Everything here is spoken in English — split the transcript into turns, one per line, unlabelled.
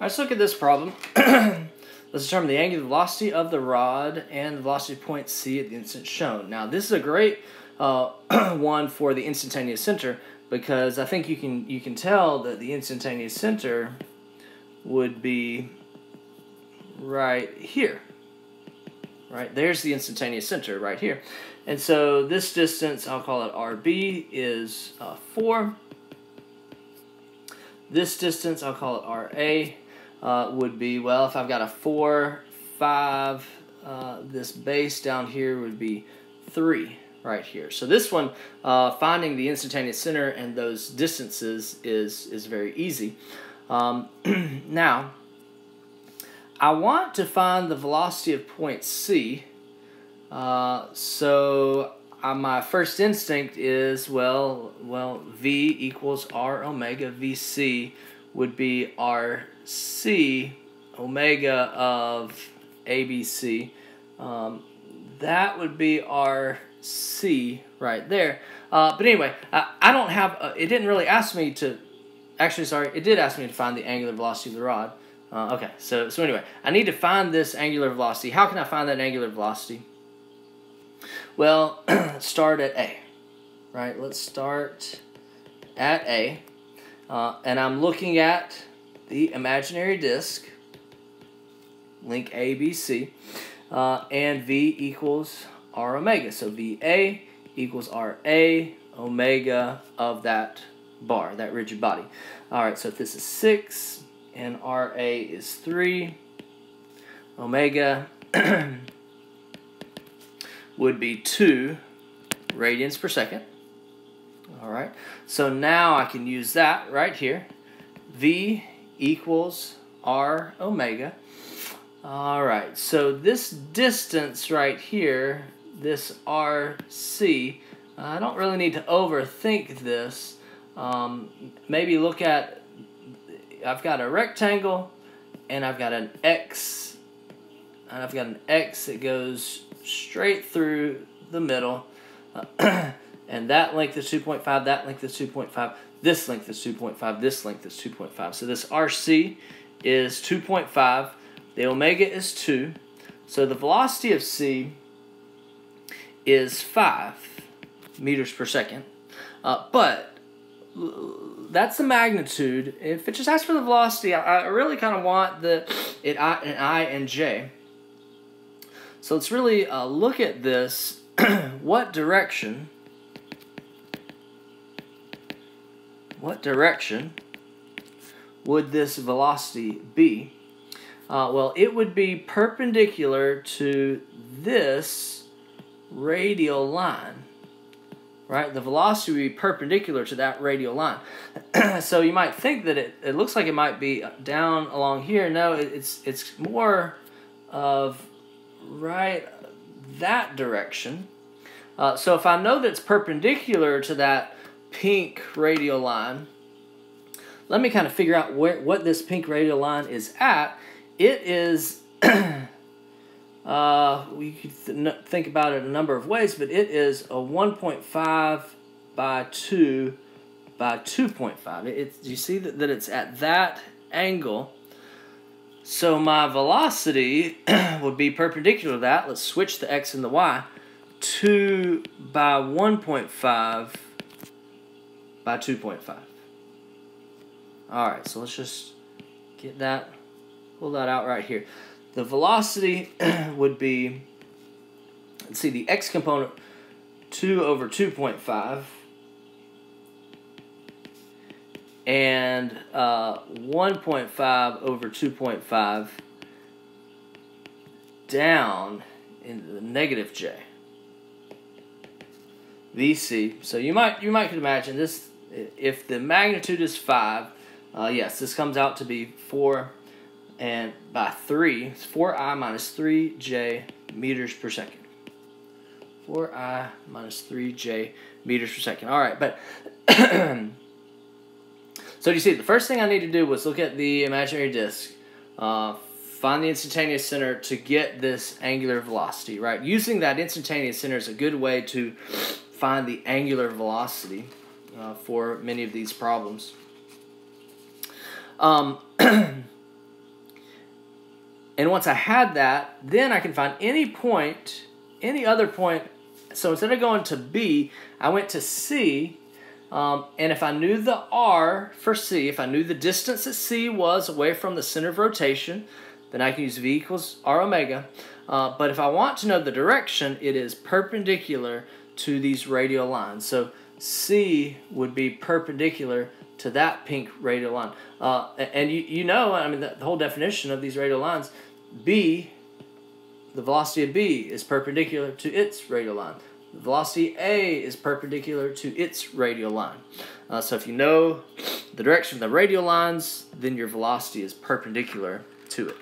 let's look at this problem. let's determine the angular velocity of the rod and the velocity point C at the instant shown. Now, this is a great uh, one for the instantaneous center because I think you can you can tell that the instantaneous center would be right here. Right, there's the instantaneous center right here. And so this distance, I'll call it RB, is uh, 4. This distance, I'll call it RA, uh, would be, well, if I've got a 4, 5, uh, this base down here would be 3 right here. So this one, uh, finding the instantaneous center and those distances is, is very easy. Um, now, I want to find the velocity of point C. Uh, so uh, my first instinct is well, well, V equals R omega VC would be our C omega of ABC. Um, that would be our C right there. Uh, but anyway, I, I don't have, uh, it didn't really ask me to, actually, sorry, it did ask me to find the angular velocity of the rod. Uh, okay, so, so anyway, I need to find this angular velocity. How can I find that angular velocity? Well, start at A, right? Let's start at A. Uh, and I'm looking at the imaginary disk, link ABC, uh, and V equals R omega. So VA equals RA omega of that bar, that rigid body. All right, so if this is 6, and RA is 3. Omega would be 2 radians per second. All right, so now I can use that right here. V equals R omega. All right, so this distance right here, this RC, I don't really need to overthink this. Um, maybe look at I've got a rectangle and I've got an X and I've got an X that goes straight through the middle and that length is 2.5 that length is 2.5 this length is 2.5 this length is 2.5 so this RC is 2.5 the omega is 2 so the velocity of C is 5 meters per second uh, but that's the magnitude. If it just asks for the velocity, I, I really kind of want the it I and I and J. So let's really uh, look at this. what direction? What direction would this velocity be? Uh, well, it would be perpendicular to this radial line right? The velocity would be perpendicular to that radial line. so you might think that it, it looks like it might be down along here. No, it, it's, it's more of right that direction. Uh, so if I know that's perpendicular to that pink radial line, let me kind of figure out where what this pink radial line is at. It is Uh, we could th think about it a number of ways, but it is a 1.5 by 2 by 2.5. It, you see that, that it's at that angle. So my velocity would be perpendicular to that. Let's switch the x and the y. 2 by 1.5 by 2.5. Alright, so let's just get that, pull that out right here. The velocity would be, let's see, the x component 2 over 2.5 and uh, 1.5 over 2.5 down in the negative j. VC. So you might you might could imagine this if the magnitude is five. Uh, yes, this comes out to be four and by 3, it's 4i minus 3j meters per second. 4i minus 3j meters per second. All right, but so you see, the first thing I need to do was look at the imaginary disk, uh, find the instantaneous center to get this angular velocity, right? Using that instantaneous center is a good way to find the angular velocity uh, for many of these problems. Um, and once I had that, then I can find any point, any other point. So instead of going to B, I went to C. Um, and if I knew the R for C, if I knew the distance that C was away from the center of rotation, then I can use V equals R omega. Uh, but if I want to know the direction, it is perpendicular to these radial lines. So C would be perpendicular to that pink radial line. Uh, and you, you know, I mean, the, the whole definition of these radial lines, B, the velocity of B is perpendicular to its radial line. Velocity A is perpendicular to its radial line. Uh, so if you know the direction of the radial lines, then your velocity is perpendicular to it.